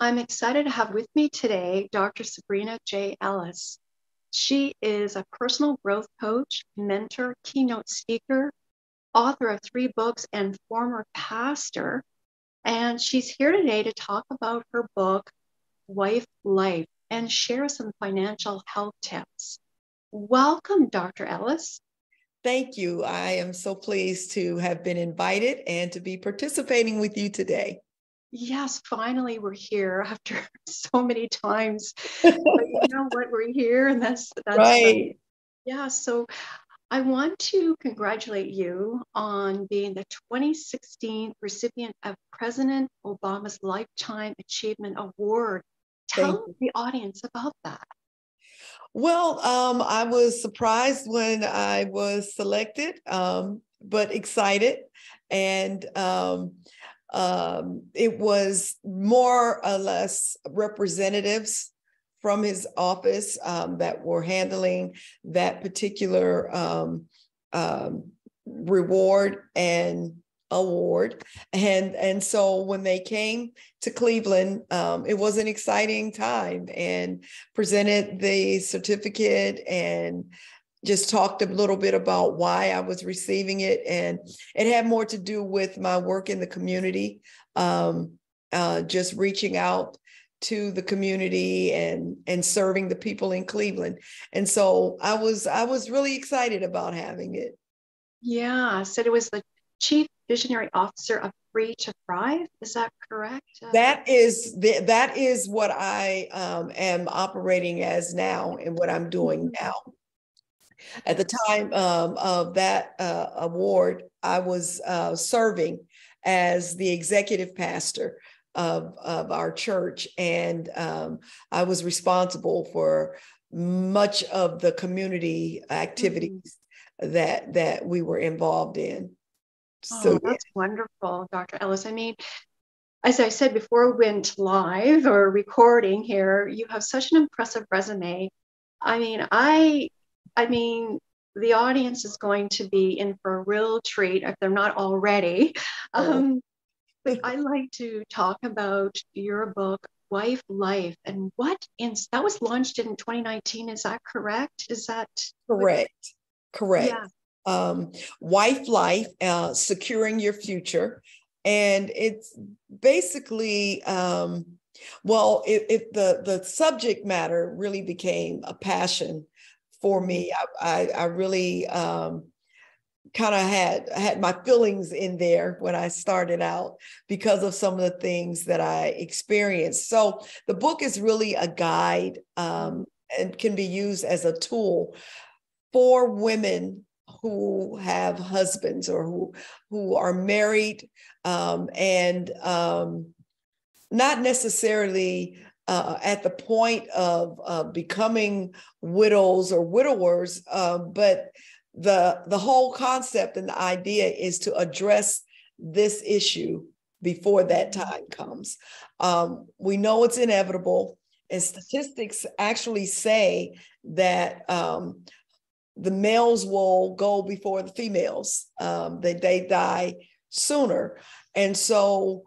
I'm excited to have with me today Dr. Sabrina J. Ellis. She is a personal growth coach, mentor, keynote speaker, author of three books, and former pastor. And she's here today to talk about her book, Wife Life, and share some financial health tips. Welcome, Dr. Ellis. Thank you. I am so pleased to have been invited and to be participating with you today yes, finally we're here after so many times. but you know what? We're here, and that's that's right. yeah. So I want to congratulate you on being the 2016 recipient of President Obama's Lifetime Achievement Award. Tell the audience about that. Well, um, I was surprised when I was selected, um, but excited. And um, um, it was more or less representatives from his office um, that were handling that particular um, um, reward and award. And and so when they came to cleveland um, it was an exciting time and presented the certificate and just talked a little bit about why I was receiving it. And it had more to do with my work in the community, um, uh, just reaching out to the community and and serving the people in Cleveland. And so I was I was really excited about having it. Yeah, said it was the chief visionary officer of Free to Thrive. Is that correct? Uh, that is the, that is what I um, am operating as now and what I'm doing mm-hmm. now. At the time um, of that uh, award, I was uh, serving as the executive pastor of, of our church, and um, I was responsible for much of the community activities mm-hmm. that that we were involved in. So oh, that's yeah. wonderful, Dr. Ellis. I mean, as I said before we went live or recording here, you have such an impressive resume. I mean, I I mean, the audience is going to be in for a real treat if they're not already. Um, but I like to talk about your book, Wife Life, and what in that was launched in 2019. Is that correct? Is that correct? Correct. Yeah. Um, Wife Life, uh, securing your future, and it's basically. Um, well, if the the subject matter really became a passion for me. I, I, I really um, kind of had had my feelings in there when I started out because of some of the things that I experienced. So the book is really a guide um, and can be used as a tool for women who have husbands or who who are married um, and um, not necessarily uh, at the point of uh, becoming widows or widowers, uh, but the the whole concept and the idea is to address this issue before that time comes. Um, we know it's inevitable, and statistics actually say that um, the males will go before the females; um, that they die sooner, and so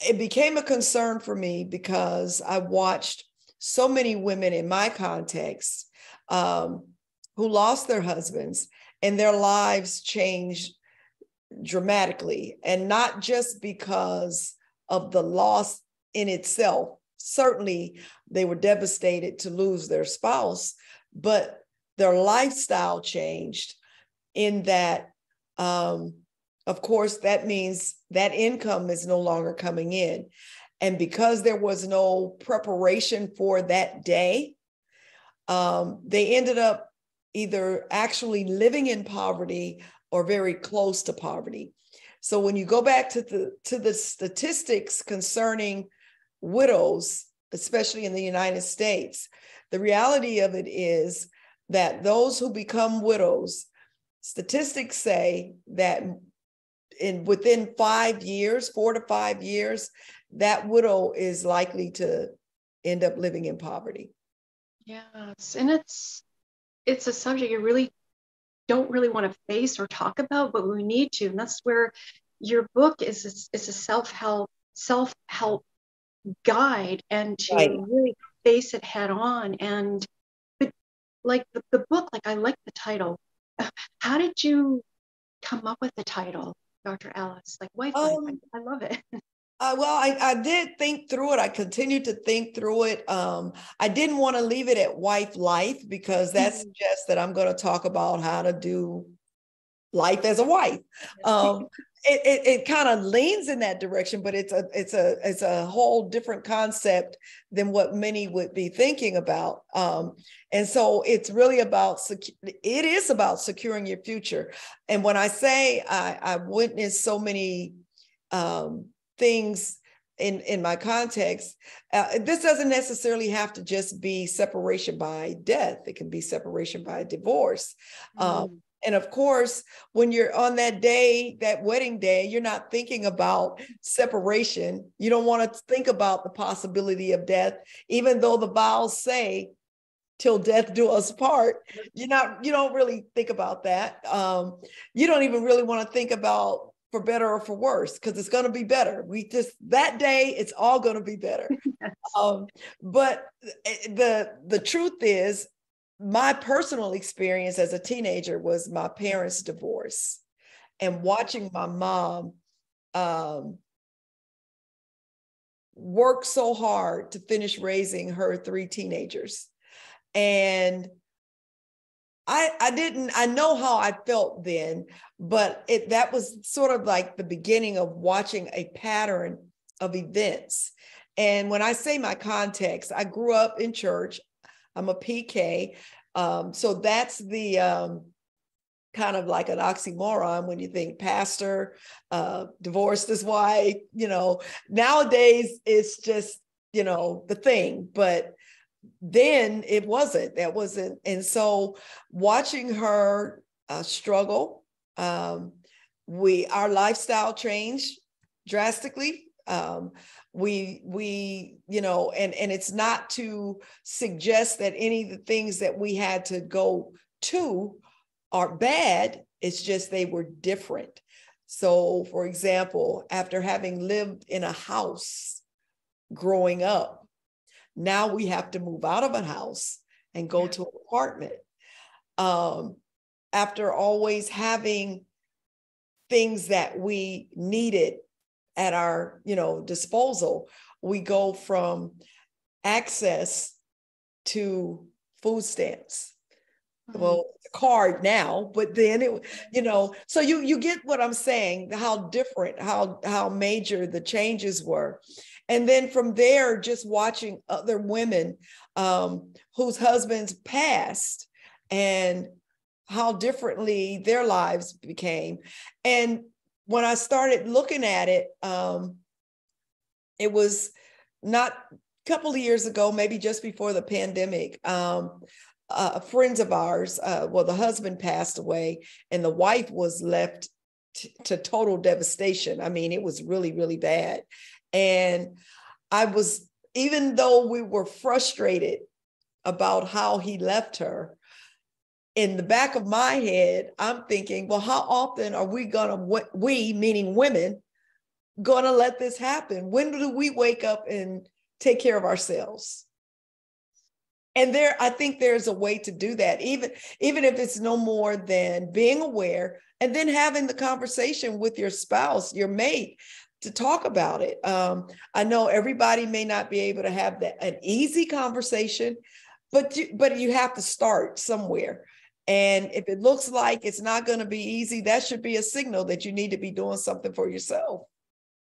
it became a concern for me because I watched so many women in my context um, who lost their husbands and their lives changed dramatically. And not just because of the loss in itself. Certainly, they were devastated to lose their spouse, but their lifestyle changed in that um, of course, that means that income is no longer coming in. And because there was no preparation for that day, um, they ended up either actually living in poverty or very close to poverty. So when you go back to the to the statistics concerning widows, especially in the United States, the reality of it is that those who become widows, statistics say that in within five years, four to five years, that widow is likely to end up living in poverty. Yes, and it's it's a subject you really don't really want to face or talk about, but we need to, and that's where your book is. Is a self help self help guide and to right. really face it head on. And but like the, the book, like I like the title. How did you come up with the title, Dr. Ellis? Like wife um, life. I, I love it. Uh, well, I, I did think through it. I continued to think through it. Um, I didn't want to leave it at wife life because that mm-hmm. suggests that I'm going to talk about how to do life as a wife. Um, it, it, it kind of leans in that direction, but it's a it's a it's a whole different concept than what many would be thinking about. Um, and so it's really about secu- it is about securing your future. And when I say I, I witnessed so many um, things in in my context uh, this doesn't necessarily have to just be separation by death it can be separation by divorce um, mm. um, and of course when you're on that day that wedding day you're not thinking about separation. You don't want to think about the possibility of death even though the vows say till death do us part. You're not you don't really think about that. Um, you don't even really want to think about for better or for worse because it's going to be better. We just that day it's all going to be better. Um, but eh, the the truth is my personal experience as a teenager was my parents divorce and watching my mom um, work so hard to finish raising her three teenagers and I, I didn't I know how I felt then, but it that was sort of like the beginning of watching a pattern of events. And when I say my context, I grew up in church. I'm a PK. Um, so that's the um, kind of like an oxymoron when you think pastor, uh, divorced his wife, you know, nowadays it's just, you know, the thing. But then it wasn't that wasn't and so watching her uh, struggle um, we our lifestyle changed drastically um, we we you know and and it's not to suggest that any of the things that we had to go to are bad it's just they were different so for example after having lived in a house growing up now we have to move out of a house and go to an apartment. Um, after always having things that we needed at our, you know, disposal, we go from access to food stamps. Mm-hmm. Well, card now, but then it, you know, so you you get what I'm saying, how different, how how major the changes were and then from there just watching other women um, whose husbands passed and how differently their lives became and when i started looking at it um, it was not a couple of years ago maybe just before the pandemic um, uh, friends of ours uh, well the husband passed away and the wife was left t- to total devastation. I mean it was really really bad. And I was, even though we were frustrated about how he left her, in the back of my head, I'm thinking, well, how often are we gonna, what we, meaning women, gonna let this happen? When do we wake up and take care of ourselves? and there i think there's a way to do that even even if it's no more than being aware and then having the conversation with your spouse your mate to talk about it. Um, I know everybody may not be able to have that an easy conversation, but you, but you have to start somewhere. And if it looks like it's not going to be easy, that should be a signal that you need to be doing something for yourself.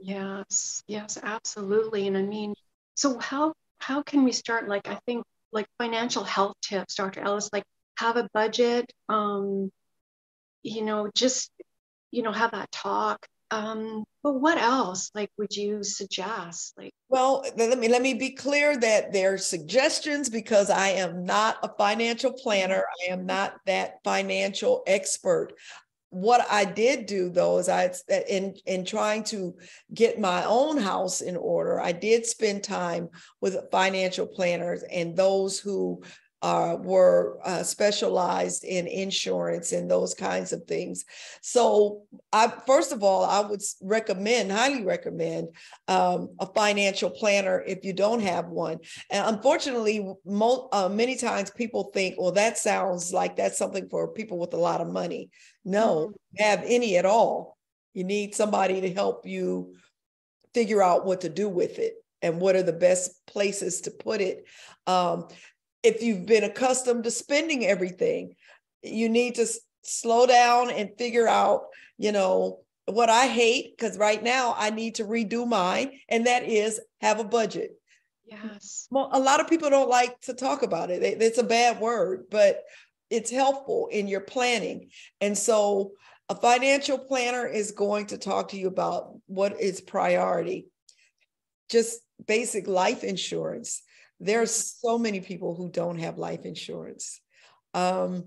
Yes, yes, absolutely. And I mean, so how how can we start? Like I think like financial health tips, Dr. Ellis, like have a budget, um, you know, just you know, have that talk um, but what else like would you suggest? Like well, let me let me be clear that they're suggestions because I am not a financial planner. I am not that financial expert. What I did do though is I in in trying to get my own house in order, I did spend time with financial planners and those who uh, were uh, specialized in insurance and those kinds of things. So, I first of all, I would recommend, highly recommend, um, a financial planner if you don't have one. And unfortunately, mo- uh, many times people think, well, that sounds like that's something for people with a lot of money. No, mm-hmm. have any at all. You need somebody to help you figure out what to do with it and what are the best places to put it. Um, if you've been accustomed to spending everything, you need to slow down and figure out, you know, what I hate, because right now I need to redo mine, and that is have a budget. Yes. Well, a lot of people don't like to talk about it. It's a bad word, but it's helpful in your planning. And so a financial planner is going to talk to you about what is priority. Just basic life insurance there are so many people who don't have life insurance um,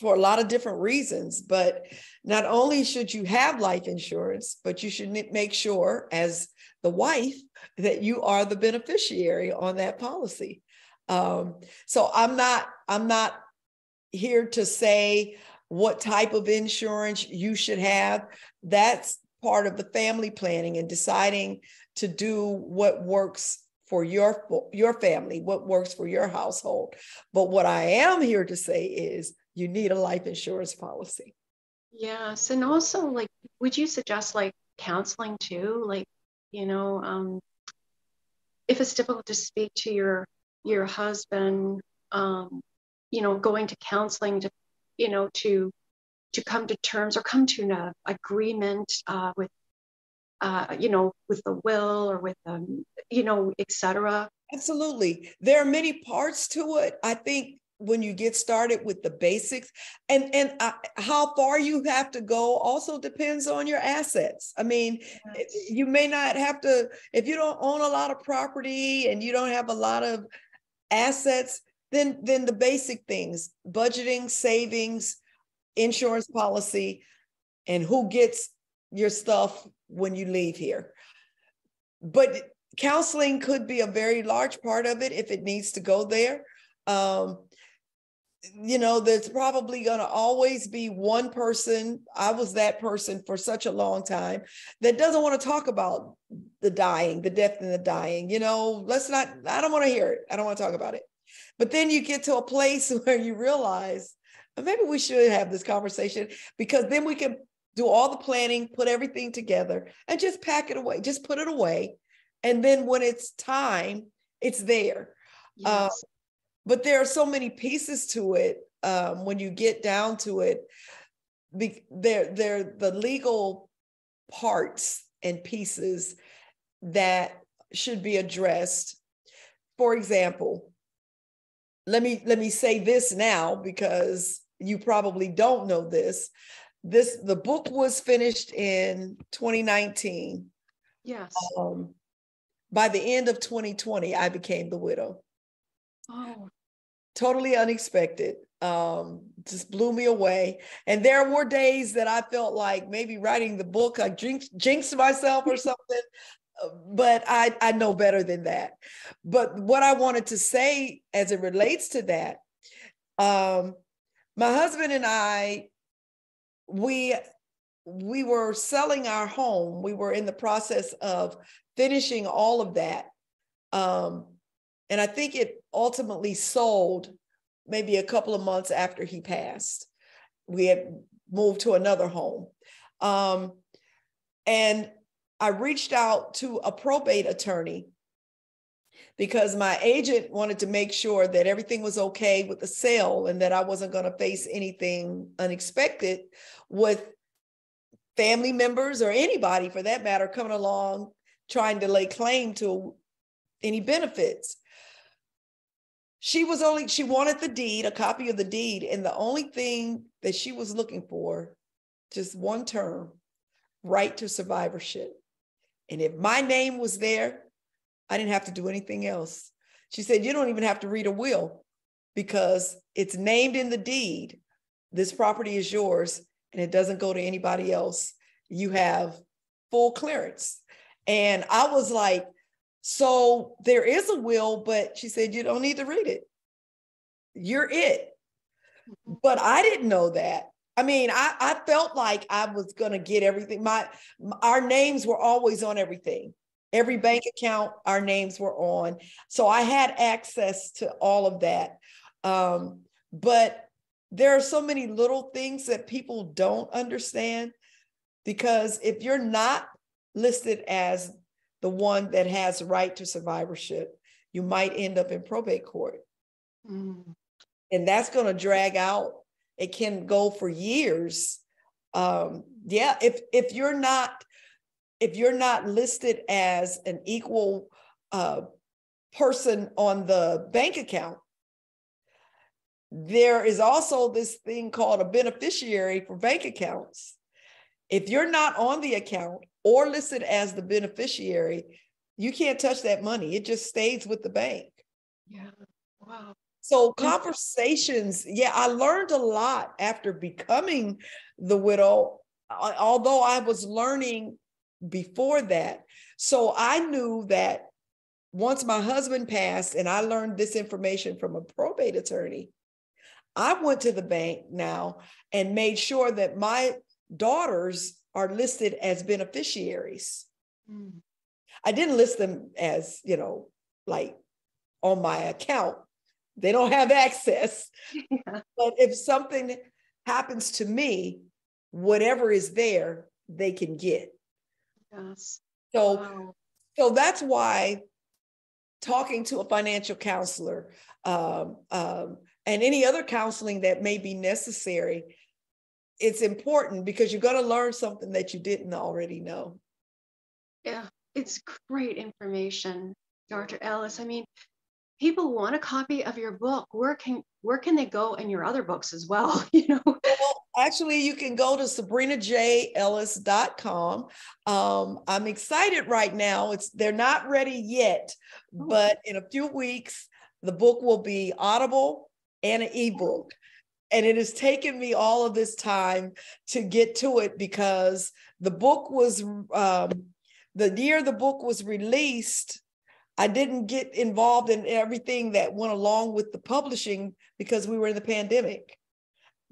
for a lot of different reasons. But not only should you have life insurance, but you should make sure, as the wife, that you are the beneficiary on that policy. Um, so I'm not. I'm not here to say what type of insurance you should have. That's part of the family planning and deciding to do what works for your your family, what works for your household. But what I am here to say is you need a life insurance policy. Yes, and also like would you suggest like counseling too? Like, you know, um if it's difficult to speak to your your husband, um, you know, going to counseling to, you know, to to come to terms or come to an agreement uh, with uh, you know, with the will or with, um, you know, etc. Absolutely. There are many parts to it. I think when you get started with the basics and and uh, how far you have to go also depends on your assets i mean yes. you may not have to if you don't own a lot of property and you don't have a lot of assets then then the basic things budgeting savings insurance policy and who gets your stuff when you leave here. But counseling could be a very large part of it if it needs to go there. Um, you know, there's probably going to always be one person. I was that person for such a long time that doesn't want to talk about the dying, the death and the dying. You know, let's not, I don't want to hear it. I don't want to talk about it. But then you get to a place where you realize maybe we should have this conversation because then we can do all the planning, put everything together, and just pack it away. Just put it away. And then when it's time, it's there. Uh, yes. Uh, but there are so many pieces to it um, when you get down to it. Be, they're, they're the legal parts and pieces that should be addressed. For example, let me let me say this now because you probably don't know this this the book was finished in 2019 yes. Um, by the end of 2020 i became the widow. Oh. Totally unexpected. Um, just blew me away. And there were days that i felt like maybe writing the book i jinxed, jinxed myself or something but I, I know better than that. But what i wanted to say as it relates to that um, my husband and i we we were selling our home. We were in the process of finishing all of that. Um, and I think it ultimately sold maybe a couple of months after he passed. We had moved to another home. Um, and I reached out to a probate attorney because my agent wanted to make sure that everything was okay with the sale and that I wasn't going to face anything unexpected with family members or anybody for that matter coming along trying to lay claim to any benefits. She was only, she wanted the deed, a copy of the deed, and the only thing that she was looking for, just one term, right to survivorship. And if my name was there, I didn't have to do anything else. She said, You don't even have to read a will because it's named in the deed. This property is yours and it doesn't go to anybody else. You have full clearance. And I was like, So there is a will, but she said, You don't need to read it. you're it. Mm-hmm. But I didn't know that. I mean, I, I felt like I was going to get everything. My, our names were always on everything. Every bank account, our names were on. So I had access to all of that. Um, but there are so many little things that people don't understand because if you're not listed as the one that has right to survivorship, you might end up in probate court. Mm. And that's going to drag out. It can go for years. Um, yeah, if if you're not if you're not listed as an equal uh, person on the bank account, there is also this thing called a beneficiary for bank accounts. If you're not on the account or listed as the beneficiary, you can't touch that money. It just stays with the bank. Yeah. Wow. So conversations, yeah, I learned a lot after becoming the widow, although I was learning before that. So I knew that once my husband passed and I learned this information from a probate attorney, I went to the bank now and made sure that my daughters are listed as beneficiaries. Mm. I didn't list them as, you know, like on my account. They don't have access. Yeah. But if something happens to me, whatever is there, they can get. Yes. So, wow. so that's why talking to a financial counselor um, um, and any other counseling that may be necessary, it's important because you're going to learn something that you didn't already know. Yeah, it's great information, Dr. Ellis. I mean, people want a copy of your book. Where can where can they go in your other books as well? You know. Actually, you can go to sabrinajellis.com. Um, I'm excited right now. It's they're not ready yet, oh. but in a few weeks, the book will be Audible and an ebook. And it has taken me all of this time to get to it because the book was um, the year the book was released. I didn't get involved in everything that went along with the publishing because we were in the pandemic.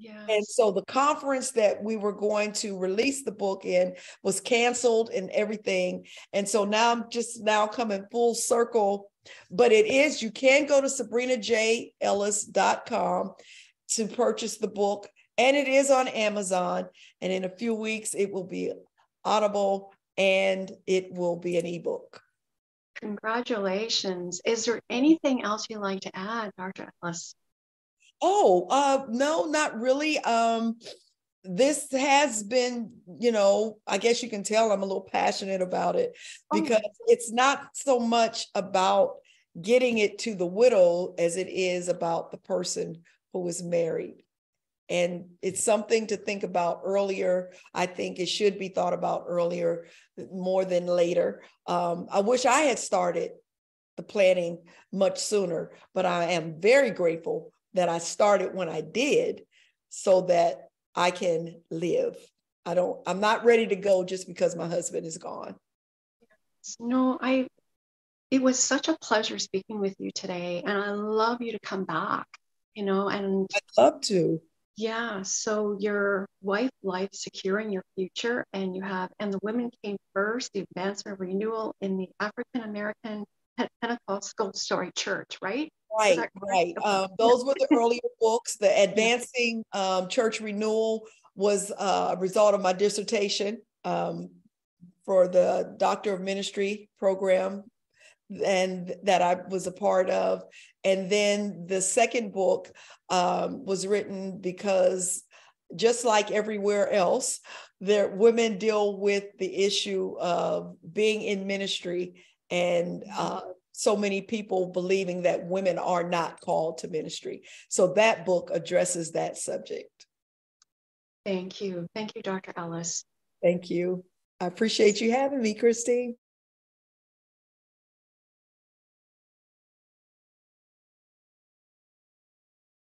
Yes. And so the conference that we were going to release the book in was canceled and everything. And so now I'm just now coming full circle. But it is, you can go to sabrinajellis.com to purchase the book. And it is on Amazon. And in a few weeks, it will be Audible and it will be an ebook. Congratulations. Is there anything else you'd like to add, Dr. Ellis? Oh, uh, no, not really. Um, this has been, you know, I guess you can tell I'm a little passionate about it oh, because oh. it's not so much about getting it to the widow as it is about the person who is married. And it's something to think about earlier. I think it should be thought about earlier more than later. Um, I wish I had started the planning much sooner, but I am very grateful that I started when I did so that I can live. I don't, I'm not ready to go just because my husband is gone. No, I, it was such a pleasure speaking with you today. And I love you to come back, you know, and I'd love to. Yeah. So your wife life securing your future and you have, and the women came first, the advancement renewal in the African American Pentecostal Story Church, right? Right, right. Um, those were the earlier books. The Advancing um, Church Renewal was uh, a result of my dissertation um, for the Doctor of Ministry program and that I was a part of. And then the second book um, was written because just like everywhere else, there women deal with the issue of being in ministry and uh, so many people believing that women are not called to ministry. So that book addresses that subject. Thank you. Thank you, Dr. Ellis. Thank you. I appreciate you having me, Christine.